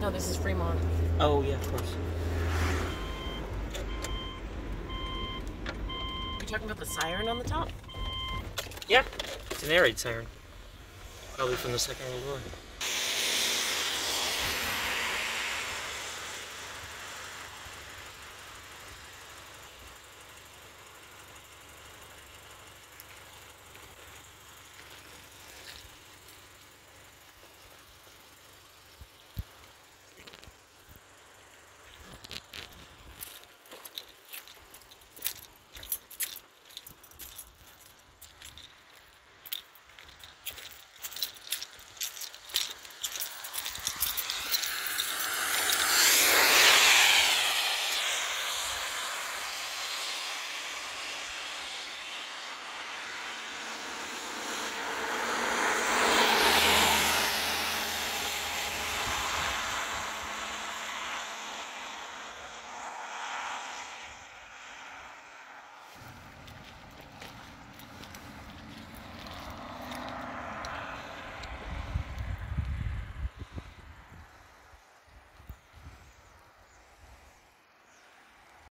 No, this is Fremont. Oh, yeah, of course. You talking about the siren on the top? Yeah, it's an air raid siren. Probably from the Second World War.